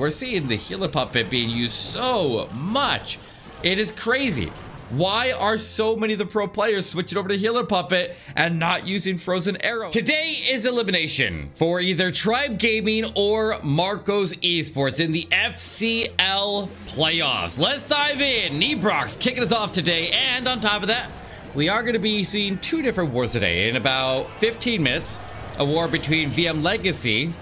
we're seeing the healer puppet being used so much. It is crazy. Why are so many of the pro players switching over to Healer Puppet and not using Frozen Arrow? Today is elimination for either Tribe Gaming or Marcos Esports in the FCL playoffs. Let's dive in. Nebrox kicking us off today. And on top of that, we are going to be seeing two different wars today in about 15 minutes. A war between VM Legacy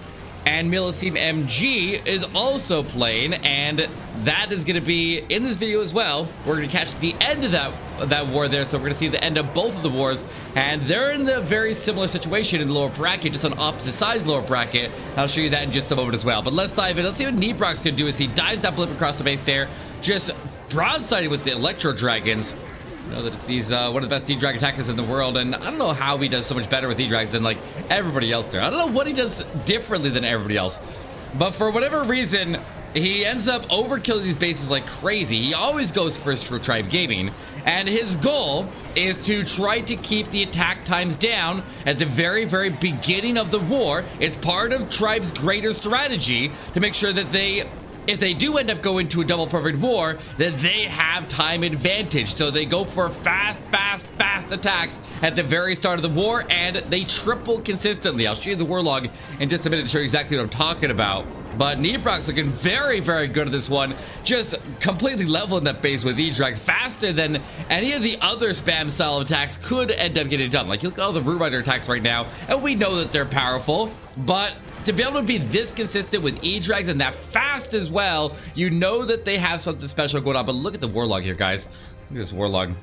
and Millicene MG is also playing, and that is going to be in this video as well. We're going to catch the end of that that war there, so we're going to see the end of both of the wars, and they're in the very similar situation in the lower bracket, just on opposite sides of the lower bracket. I'll show you that in just a moment as well. But let's dive in. Let's see what Nebrox can do as he dives that blip across the base there, just broadsiding with the Electro Dragons. Know that he's uh, one of the best E-Drag attackers in the world, and I don't know how he does so much better with E-Drags than like everybody else there. I don't know what he does differently than everybody else, but for whatever reason, he ends up overkilling these bases like crazy. He always goes first for Tribe Gaming, and his goal is to try to keep the attack times down at the very, very beginning of the war. It's part of Tribe's greater strategy to make sure that they if they do end up going to a double perfect war, then they have time advantage. So they go for fast, fast, fast attacks at the very start of the war, and they triple consistently. I'll show you the war log in just a minute to show you exactly what I'm talking about. But Nebrox looking very, very good at this one. Just completely leveling that base with E-Drags faster than any of the other spam style attacks could end up getting done. Like, look at all the Root Rider attacks right now, and we know that they're powerful, but to be able to be this consistent with E-Drags and that fast as well, you know that they have something special going on. But look at the war log here, guys. Look at this war log.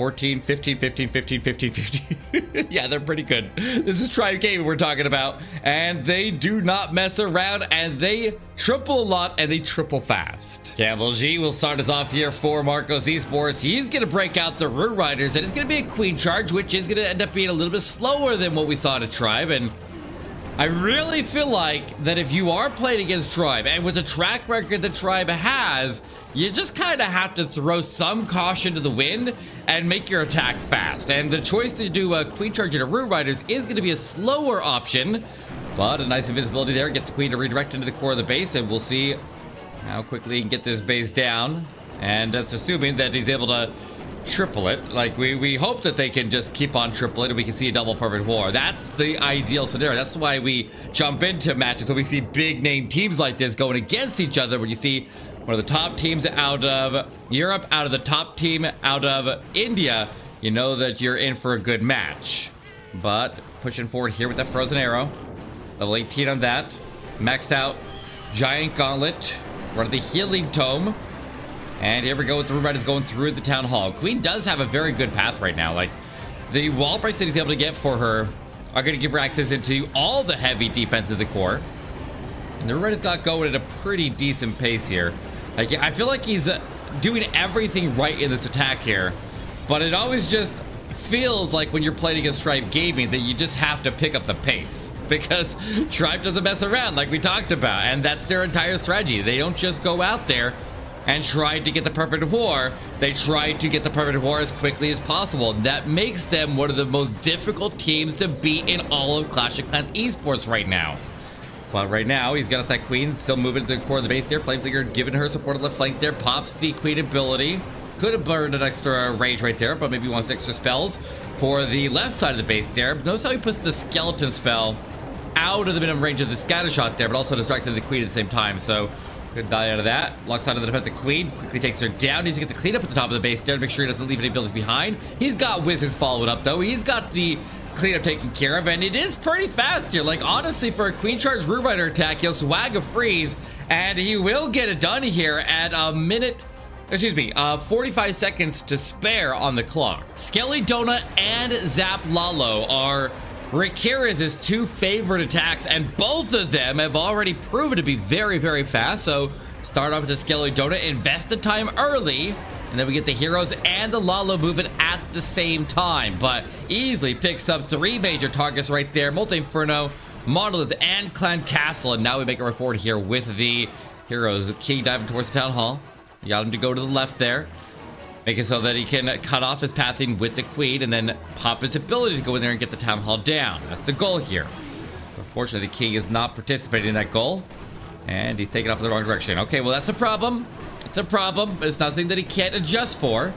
14, 15, 15, 15, 15, 15. yeah, they're pretty good. This is Tribe Gaming we're talking about. And they do not mess around and they triple a lot and they triple fast. Campbell G will start us off here for Marcos Esports. He's going to break out the Root Riders and it's going to be a Queen Charge, which is going to end up being a little bit slower than what we saw at Tribe. And I really feel like that if you are playing against Tribe, and with the track record that Tribe has, you just kind of have to throw some caution to the wind and make your attacks fast. And the choice to do a Queen Charge into Root Riders is going to be a slower option, but a nice invisibility there. Get the Queen to redirect into the core of the base, and we'll see how quickly he can get this base down. And that's assuming that he's able to triple it. Like, we, we hope that they can just keep on triple it and we can see a double perfect war. That's the ideal scenario. That's why we jump into matches. So we see big name teams like this going against each other when you see one of the top teams out of Europe, out of the top team out of India, you know that you're in for a good match. But pushing forward here with that frozen arrow. Level 18 on that. Maxed out giant gauntlet. Run of the healing tome. And here we go with the Root going through the Town Hall. Queen does have a very good path right now. Like, the wall breaks that he's able to get for her are going to give her access into all the heavy defenses of the core. And the has got going at a pretty decent pace here. Like, I feel like he's uh, doing everything right in this attack here. But it always just feels like when you're playing against Tribe Gaming that you just have to pick up the pace because Tribe doesn't mess around like we talked about and that's their entire strategy. They don't just go out there and tried to get the perfect war, they tried to get the perfect war as quickly as possible. That makes them one of the most difficult teams to beat in all of Clash of Clans esports right now. But right now, he's got that queen still moving to the core of the base there. Flame Flinger giving her support on the flank there. Pops the queen ability. Could have burned an extra rage right there, but maybe wants extra spells for the left side of the base there. Notice how he puts the skeleton spell out of the minimum range of the scatter shot there, but also distracting the queen at the same time. So Good value out of that. Locks onto the defensive queen. Quickly takes her down. Needs to get the cleanup at the top of the base there to make sure he doesn't leave any buildings behind. He's got wizards following up though. He's got the cleanup taken care of, and it is pretty fast here. Like honestly, for a queen charge root rider attack, he'll swag a freeze, and he will get it done here at a minute excuse me, uh, 45 seconds to spare on the clock. Skelly Donut and Zap Lalo are Rakira's two favorite attacks, and both of them have already proven to be very, very fast. So start off with the Skelly Donut, invest the time early, and then we get the heroes and the Lalo moving at the same time. But easily picks up three major targets right there. Multi-Inferno, Monolith, and Clan Castle. And now we make our way forward here with the heroes. King diving towards the Town Hall. You got him to go to the left there. Make it so that he can cut off his pathing with the queen and then pop his ability to go in there and get the town hall down. That's the goal here. Unfortunately, the king is not participating in that goal. And he's taking off in the wrong direction. Okay, well, that's a problem. It's a problem. It's nothing that he can't adjust for.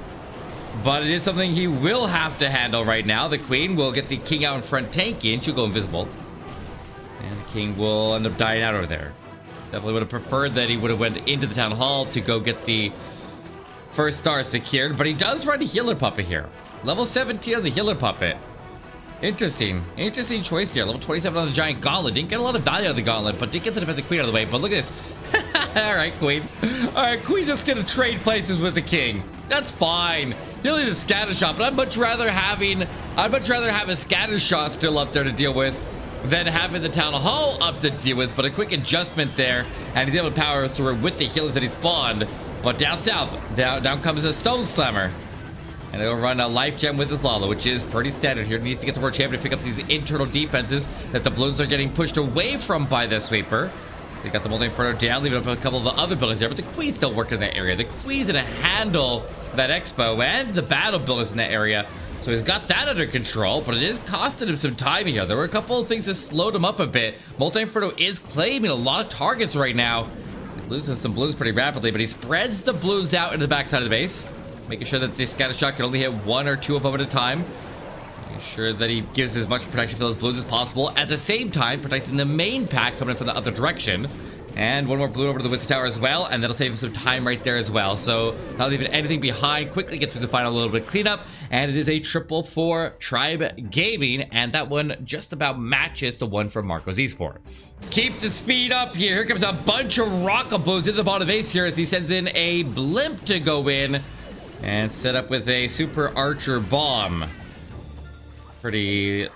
But it is something he will have to handle right now. The queen will get the king out in front tanking. She'll go invisible. And the king will end up dying out over there. Definitely would have preferred that he would have went into the town hall to go get the first star secured. But he does run a healer puppet here. Level 17 on the healer puppet. Interesting. Interesting choice there. Level 27 on the giant gauntlet. Didn't get a lot of value out of the gauntlet, but did get the defensive queen out of the way. But look at this. All right, queen. All right, queen's just going to trade places with the king. That's fine. He'll need a scatter shot, but I'd much rather having, I'd much rather have a scatter shot still up there to deal with than having the town hall up to deal with. But a quick adjustment there, and he's able to power through with the healers that he spawned. But down south, down, down comes a stone slammer. And he'll run a life gem with his Lalo, which is pretty standard here. He needs to get the world champion to pick up these internal defenses that the balloons are getting pushed away from by the sweeper. So he got the Molten Inferno down, leaving up a couple of the other buildings there. But the Queen's still working in that area. The Queen's gonna handle that X-Bow and the battle buildings in that area. So he's got that under control, but it is costing him some time here. There were a couple of things that slowed him up a bit. Molten Inferno is claiming a lot of targets right now. Losing some blues pretty rapidly, but he spreads the blues out into the backside of the base. Making sure that the scatter shot can only hit one or two of them at a time. Making sure that he gives as much protection for those blues as possible. At the same time, protecting the main pack coming in from the other direction. And one more blue over to the Wizard Tower as well, and that'll save him some time right there as well. So not leaving anything behind. Quickly get through the final little bit of cleanup, and it is a triple for Tribe Gaming, and that one just about matches the one from Marcos Esports. Keep the speed up here. Here comes a bunch of rocket blows into the bottom base here as he sends in a blimp to go in and set up with a super archer bomb. Pretty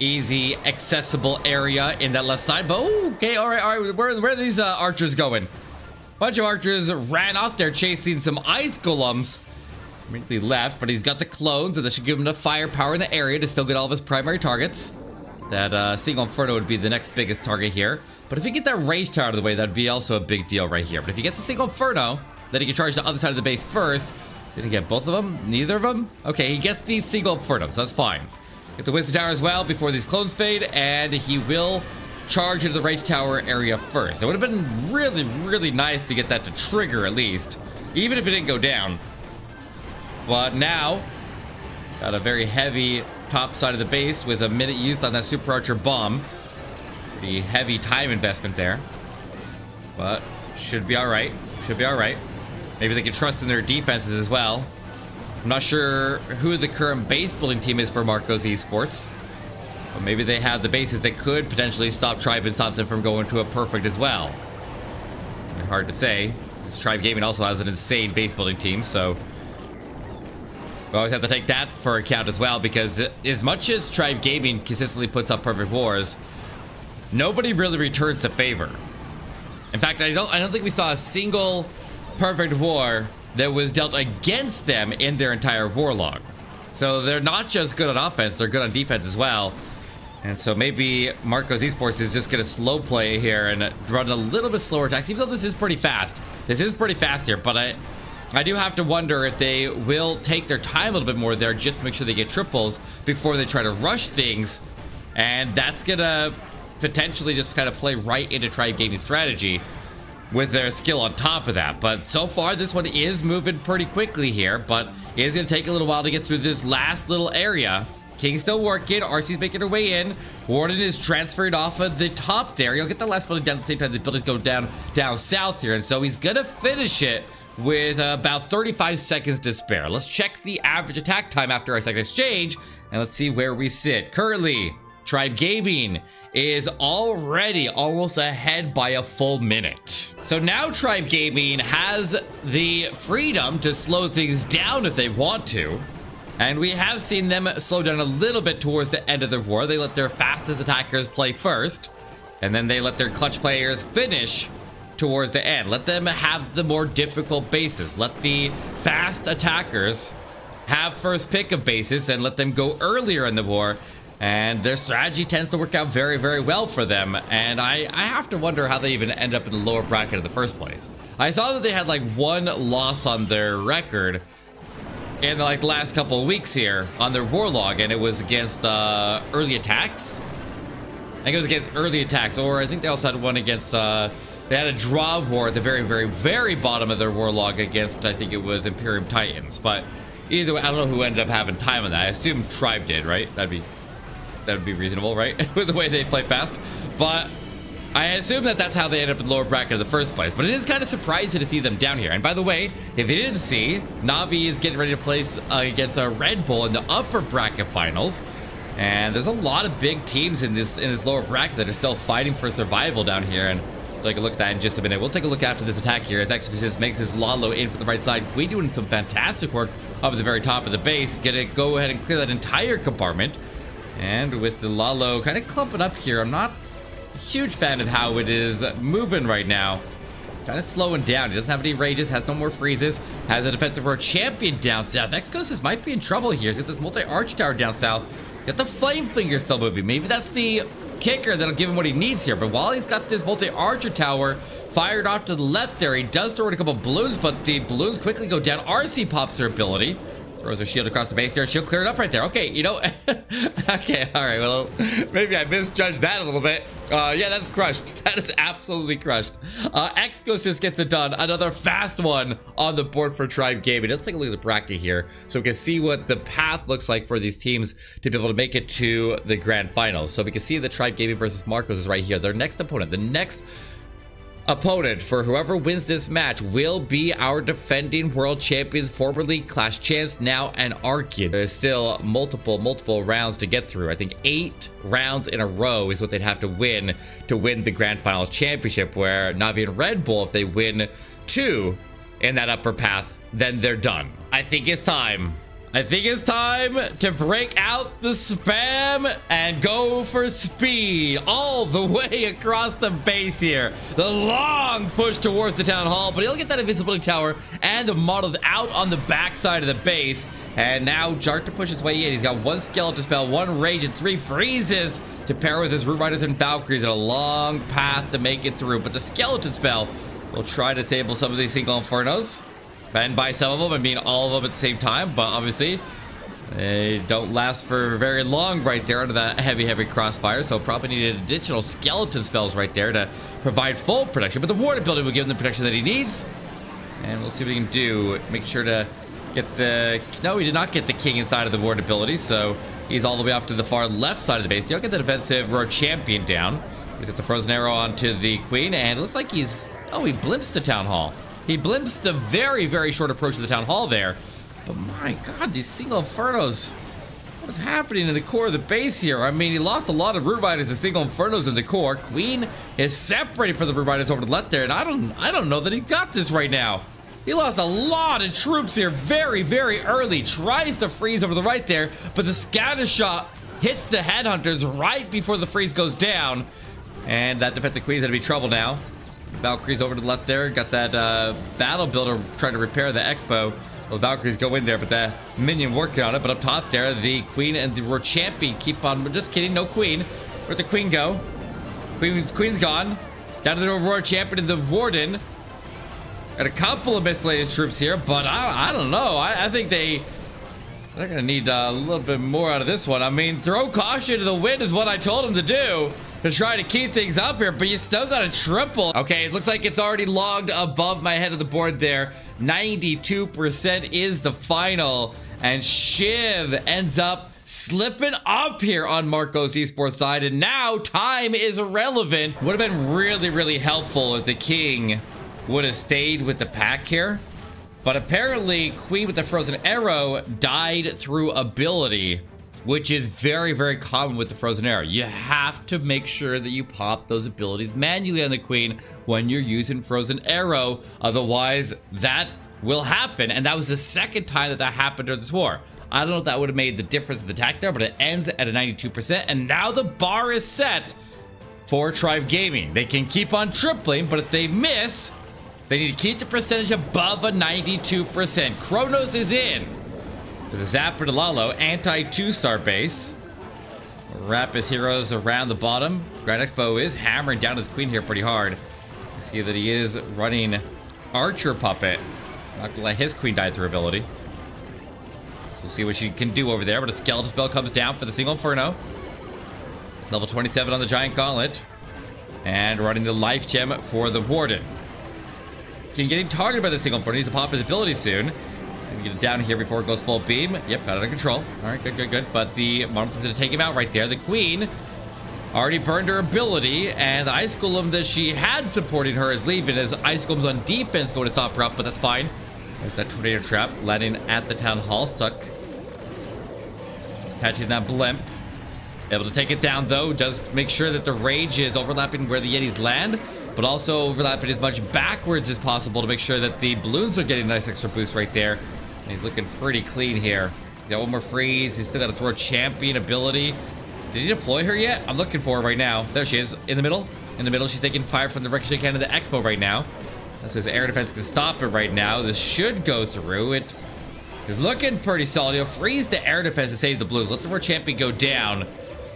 easy, accessible area in that left side. But okay, all right, all right. Where, where are these uh, archers going? Bunch of archers ran off there chasing some ice golems. Immediately left, but he's got the clones, and that should give him enough firepower in the area to still get all of his primary targets. That uh, single inferno would be the next biggest target here. But if he get that rage tower out of the way, that'd be also a big deal right here. But if he gets the single inferno, then he can charge the other side of the base first. Did he get both of them? Neither of them? Okay, he gets the single inferno, so that's fine. Get the Wizard Tower as well before these clones fade, and he will charge into the Rage Tower area first. It would have been really, really nice to get that to trigger at least, even if it didn't go down. But now, got a very heavy top side of the base with a minute used on that Super Archer bomb. Pretty heavy time investment there. But should be all right. Should be all right. Maybe they can trust in their defenses as well. I'm not sure who the current base building team is for Marcos Esports. But maybe they have the bases that could potentially stop Tribe and something from going to a perfect as well. Hard to say. Because Tribe Gaming also has an insane base building team, so... We always have to take that for account as well, because as much as Tribe Gaming consistently puts up perfect wars, nobody really returns the favor. In fact, I don't I don't think we saw a single perfect war that was dealt against them in their entire war log. So they're not just good on offense, they're good on defense as well. And so maybe Marcos Esports is just going to slow play here and run a little bit slower attacks, even though this is pretty fast. This is pretty fast here, but I, I do have to wonder if they will take their time a little bit more there just to make sure they get triples before they try to rush things. And that's going to potentially just kind of play right into Tribe Gaming strategy with their skill on top of that. But so far, this one is moving pretty quickly here, but it is going to take a little while to get through this last little area. King's still working. RC's making her way in. Warden is transferred off of the top there. He'll get the last building down at the same time the buildings go down down south here. And so he's going to finish it with about 35 seconds to spare. Let's check the average attack time after our second exchange, and let's see where we sit. Currently, Tribe Gaming is already almost ahead by a full minute. So now Tribe Gaming has the freedom to slow things down if they want to. And we have seen them slow down a little bit towards the end of the war. They let their fastest attackers play first, and then they let their clutch players finish towards the end. Let them have the more difficult bases. Let the fast attackers have first pick of bases and let them go earlier in the war and their strategy tends to work out very, very well for them. And I, I have to wonder how they even end up in the lower bracket in the first place. I saw that they had like one loss on their record in like the last couple of weeks here on their Warlog, and it was against uh, early attacks. I think it was against early attacks, or I think they also had one against uh, They had a draw war at the very, very, very bottom of their Warlog against, I think it was Imperium Titans. But either way, I don't know who ended up having time on that. I assume Tribe did, right? That'd be that would be reasonable, right? With the way they play fast. But I assume that that's how they end up in lower bracket in the first place. But it is kind of surprising to see them down here. And by the way, if you didn't see, Navi is getting ready to place uh, against a Red Bull in the upper bracket finals. And there's a lot of big teams in this in this lower bracket that are still fighting for survival down here. And take a look at that in just a minute. We'll take a look after this attack here as Executus makes his Lalo in for the right side. Queen doing some fantastic work up at the very top of the base. Gonna go ahead and clear that entire compartment. And with the Lalo kind of clumping up here, I'm not a huge fan of how it is moving right now. Kind of slowing down. He doesn't have any rages, has no more freezes, has a defensive royal champion down south. Executus might be in trouble here. He's got this multi-arch tower down south. Got the flame flinger still moving. Maybe that's the kicker that'll give him what he needs here. But while he's got this multi-archer tower fired off to the left there, he does throw in a couple balloons, but the balloons quickly go down. RC pops her ability. Throws her shield across the base there. She'll clear it up right there. Okay, you know. okay, all right. Well, maybe I misjudged that a little bit. Uh, yeah, that's crushed. That is absolutely crushed. Uh, Executus gets it done. Another fast one on the board for Tribe Gaming. Let's take a look at the bracket here so we can see what the path looks like for these teams to be able to make it to the grand finals. So we can see the Tribe Gaming versus Marcos is right here. Their next opponent, the next opponent for whoever wins this match will be our defending world champions, formerly Clash Champs, now an Archean. There's still multiple, multiple rounds to get through. I think eight rounds in a row is what they'd have to win to win the Grand Finals Championship, where Navi and Red Bull, if they win two in that upper path, then they're done. I think it's time I think it's time to break out the spam and go for speed all the way across the base here. The long push towards the town hall, but he'll get that invisibility tower and the model out on the backside of the base. And now Jart to push his way in. He's got one skeleton spell, one rage, and three freezes to pair with his root riders and valkyries and a long path to make it through. But the skeleton spell will try to disable some of these single infernos. And by some of them, I mean all of them at the same time, but obviously they don't last for very long right there under that heavy, heavy crossfire, so probably needed additional skeleton spells right there to provide full protection, but the ward ability will give him the protection that he needs. And we'll see what he can do. Make sure to get the... No, he did not get the king inside of the ward ability, so he's all the way off to the far left side of the base. He'll get the defensive royal champion down. He's got the frozen arrow onto the queen, and it looks like he's... Oh, he blimps to town hall. He blimps the very, very short approach to the town hall there. But my god, these single infernos. What's happening in the core of the base here? I mean, he lost a lot of root riders to single infernos in the core. Queen is separated from the root riders over to the left there, and I don't I don't know that he got this right now. He lost a lot of troops here very, very early. Tries to freeze over the right there, but the scatter shot hits the headhunters right before the freeze goes down. And that defensive queen's gonna be trouble now. Valkyrie's over to the left there. Got that uh, battle builder trying to repair the X-Bow. Well, Valkyries go in there, but the minion working on it. But up top there, the queen and the royal champion keep on. Just kidding, no queen. Where'd the queen go? Queen's, queen's gone. Down to the Aurora champion and the warden. Got a couple of miscellaneous troops here, but I, I don't know. I, I think they they're gonna need uh, a little bit more out of this one. I mean, throw caution to the wind is what I told them to do to try to keep things up here, but you still got a triple. Okay, it looks like it's already logged above my head of the board there. 92% is the final, and Shiv ends up slipping up here on Marcos Esports side, and now time is irrelevant. Would have been really, really helpful if the king would have stayed with the pack here. But apparently, Queen with the Frozen Arrow died through ability which is very, very common with the Frozen Arrow. You have to make sure that you pop those abilities manually on the Queen when you're using Frozen Arrow. Otherwise, that will happen. And that was the second time that that happened during this war. I don't know if that would have made the difference in the attack there, but it ends at a 92%. And now the bar is set for Tribe Gaming. They can keep on tripling, but if they miss, they need to keep the percentage above a 92%. Kronos is in. A Zapper to Lalo, anti two-star base. Wrap his heroes around the bottom. Grand Expo is hammering down his queen here pretty hard. You see that he is running Archer Puppet. Not gonna let his queen die through ability. So see what she can do over there, but a skeleton spell comes down for the single inferno. It's level 27 on the giant gauntlet. And running the life gem for the Warden. Can getting targeted by the single for needs to pop his ability soon. Get it down here before it goes full beam. Yep, got it under control. All right, good, good, good. But the Monolith is going to take him out right there. The Queen already burned her ability, and the Ice Golem that she had supporting her is leaving as Ice Golem's on defense going to stop her up, but that's fine. There's that Tornado Trap landing at the Town Hall, stuck. Catching that blimp. Able to take it down, though. Does make sure that the Rage is overlapping where the Yetis land, but also overlapping as much backwards as possible to make sure that the balloons are getting a nice extra boost right there. And he's looking pretty clean here. He's got one more freeze. He's still got a royal champion ability. Did he deploy her yet? I'm looking for her right now. There she is, in the middle. In the middle, she's taking fire from the Ricochet the X-Bow right now. That says air defense can stop it right now. This should go through. It is looking pretty solid. He'll freeze the air defense to save the Blues. Let the Royal Champion go down.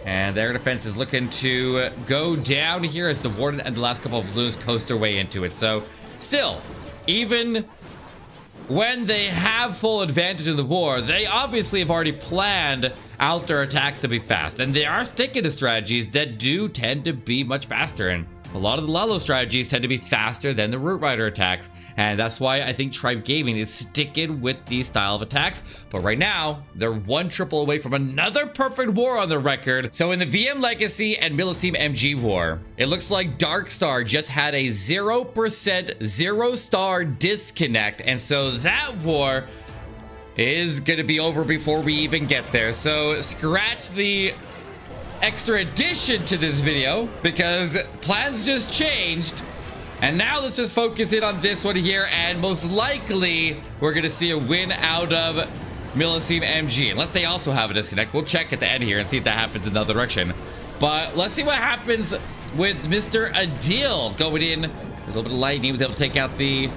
And the air defense is looking to go down here as the Warden and the last couple of Blues coast their way into it. So, still, even when they have full advantage in the war, they obviously have already planned out their attacks to be fast. And they are sticking to strategies that do tend to be much faster. And a lot of the Lalo strategies tend to be faster than the Root Rider attacks, and that's why I think Tribe Gaming is sticking with these style of attacks. But right now, they're one triple away from another perfect war on the record. So in the VM Legacy and Milliceme MG war, it looks like Darkstar just had a 0% zero star disconnect, and so that war is going to be over before we even get there. So scratch the extra addition to this video because plans just changed. And now let's just focus in on this one here. And most likely, we're going to see a win out of Milliceme MG. Unless they also have a disconnect. We'll check at the end here and see if that happens in the other direction. But let's see what happens with Mr. Adil going in. A little bit of lightning. He was able to take out the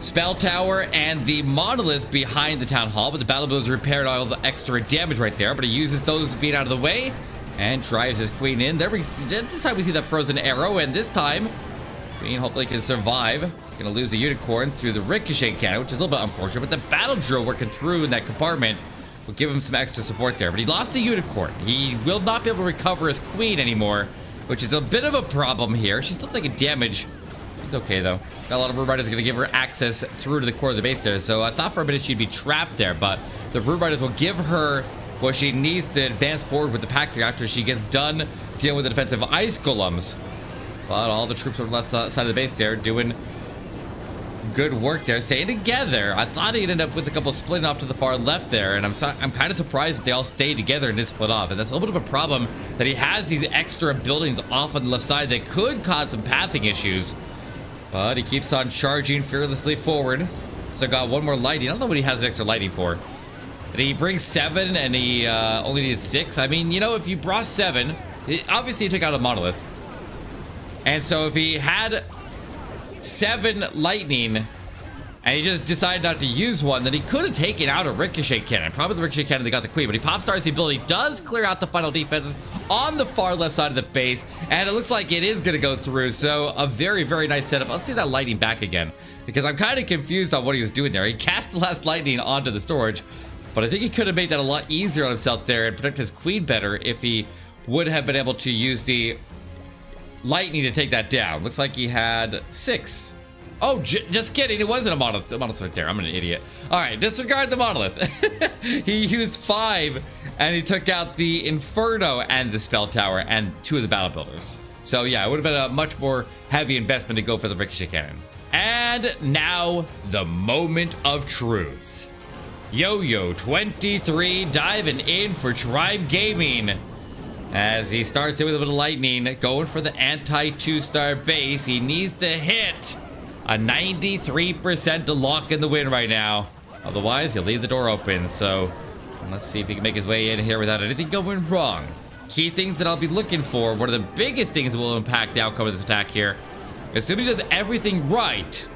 Spell Tower and the Monolith behind the Town Hall. But the Battle Builders repaired all the extra damage right there. But he uses those being out of the way and drives his queen in. There we this time we see that frozen arrow, and this time Queen hopefully can survive. Gonna lose the unicorn through the ricochet cannon, which is a little bit unfortunate, but the battle drill working through in that compartment will give him some extra support there. But he lost a unicorn. He will not be able to recover his queen anymore, which is a bit of a problem here. She's still taking damage. He's okay though. Got a lot of Root Riders gonna give her access through to the core of the base there. So I thought for a minute she'd be trapped there, but the Root Riders will give her well, she needs to advance forward with the pack after she gets done dealing with the defensive ice golems. But all the troops on the left side of the base there doing good work there, staying together. I thought he'd end up with a couple splitting off to the far left there, and I'm so, I'm kind of surprised they all stayed together and didn't split off. And that's a little bit of a problem that he has these extra buildings off on the left side that could cause some pathing issues. But he keeps on charging fearlessly forward. So got one more lighting. I don't know what he has an extra lighting for. And he brings seven and he uh, only needs six. I mean, you know, if you brought seven, obviously he took out a monolith. And so if he had seven lightning and he just decided not to use one, then he could have taken out a ricochet cannon. Probably the ricochet cannon that got the queen, but he pop stars the ability, does clear out the final defenses on the far left side of the base, and it looks like it is going to go through. So a very, very nice setup. Let's see that lightning back again, because I'm kind of confused on what he was doing there. He cast the last lightning onto the storage, but I think he could have made that a lot easier on himself there and protect his queen better if he would have been able to use the lightning to take that down. Looks like he had six. Oh, just kidding. It wasn't a monolith. The monolith right there. I'm an idiot. All right, disregard the monolith. he used five, and he took out the Inferno and the Spell Tower and two of the Battle Builders. So yeah, it would have been a much more heavy investment to go for the Ricochet Cannon. And now, the moment of truth. Yo-Yo23 diving in for Tribe Gaming. As he starts in with a bit of lightning, going for the anti-two-star base. He needs to hit a 93% to lock in the win right now. Otherwise, he'll leave the door open. So let's see if he can make his way in here without anything going wrong. Key things that I'll be looking for, one of the biggest things that will impact the outcome of this attack here. Assuming he does everything right,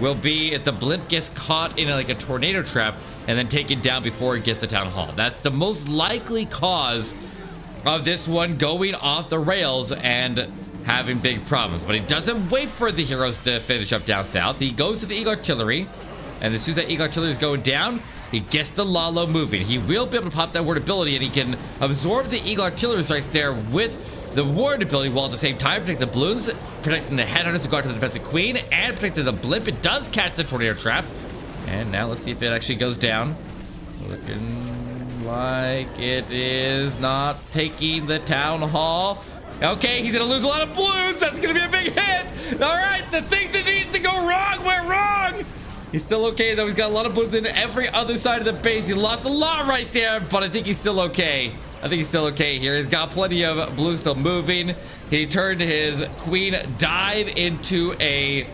will be if the blimp gets caught in a, like a tornado trap and then taken down before it gets to town hall. That's the most likely cause of this one going off the rails and having big problems. But he doesn't wait for the heroes to finish up down south. He goes to the Eagle Artillery. And as soon as that Eagle Artillery is going down, he gets the Lalo moving. He will be able to pop that ward ability and he can absorb the Eagle Artillery strikes there with the ward ability while at the same time protecting the balloons, protecting the headhunters to go to the defensive queen, and protecting the blimp. It does catch the tornado trap. And now let's see if it actually goes down. Looking like it is not taking the town hall. Okay, he's gonna lose a lot of balloons. That's gonna be a big hit. All right, the thing that needs to go wrong went wrong. He's still okay, though. He's got a lot of balloons in every other side of the base. He lost a lot right there, but I think he's still okay. I think he's still okay here. He's got plenty of blue still moving. He turned his queen dive into a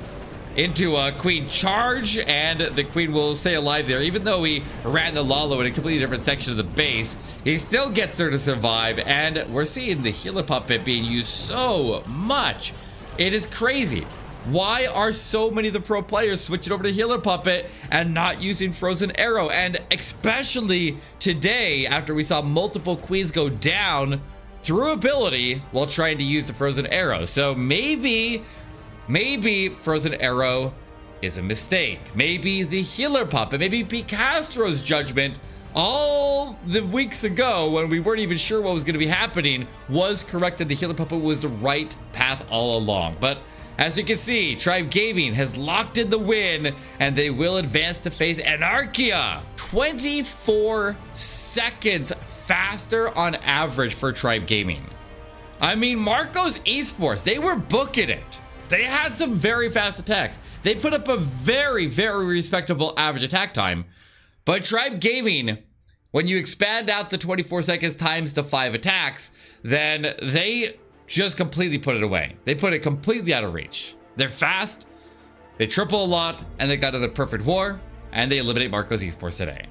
into a queen charge and the queen will stay alive there. Even though he ran the lalo in a completely different section of the base he still gets her to survive and we're seeing the healer puppet being used so much. It is crazy. Why are so many of the pro players switching over to healer puppet and not using frozen arrow? And especially today after we saw multiple queens go down through ability while trying to use the frozen arrow. So maybe maybe frozen arrow is a mistake. Maybe the healer puppet maybe Picastro's judgment all the weeks ago when we weren't even sure what was going to be happening was corrected the healer puppet was the right path all along. But as you can see, Tribe Gaming has locked in the win and they will advance to face Anarchia. 24 seconds faster on average for Tribe Gaming. I mean, Marcos Esports, they were booking it. They had some very fast attacks. They put up a very, very respectable average attack time. But Tribe Gaming, when you expand out the 24 seconds times to five attacks, then they just completely put it away. They put it completely out of reach. They're fast, they triple a lot, and they got to the perfect war, and they eliminate Marcos Esports today.